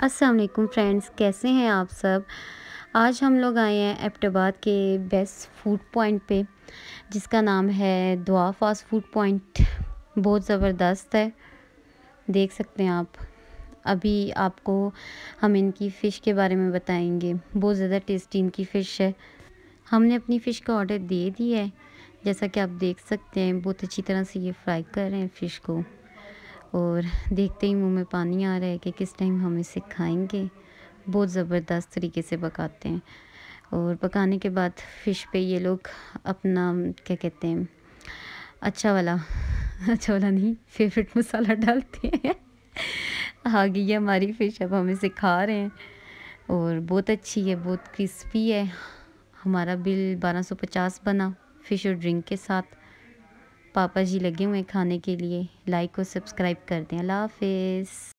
अस्सलाम वालेकुम फ्रेंड्स, कैसे हैं आप सब? आज हम लोग आए हैं एबटाबाद के बेस्ट फ़ूड पॉइंट पे, जिसका नाम है दुआ फास्ट फ़ूड पॉइंट। बहुत ज़बरदस्त है, देख सकते हैं आप। अभी आपको हम इनकी फ़िश के बारे में बताएँगे। बहुत ज़्यादा टेस्टी इनकी फ़िश है। हमने अपनी फ़िश का ऑर्डर दे दिया है। जैसा कि आप देख सकते हैं, बहुत अच्छी तरह से ये फ्राई कर रहे हैं फ़िश को। और देखते ही मुँह में पानी आ रहा है कि किस टाइम हम इसे खाएँगे। बहुत ज़बरदस्त तरीके से पकाते हैं। और पकाने के बाद फ़िश पे ये लोग अपना, क्या कहते हैं अच्छा वाला अच्छा वाला नहीं फेवरेट मसाला डालते हैं। आ गई है हमारी फ़िश अब हम इसे खा रहे हैं। और बहुत अच्छी है, बहुत क्रिस्पी है। हमारा बिल 1250 बना फ़िश और ड्रिंक के साथ। पापा जी लगे हुए हैं खाने के लिए लाइक और सब्सक्राइब कर दें। अल्लाह हाफिज़।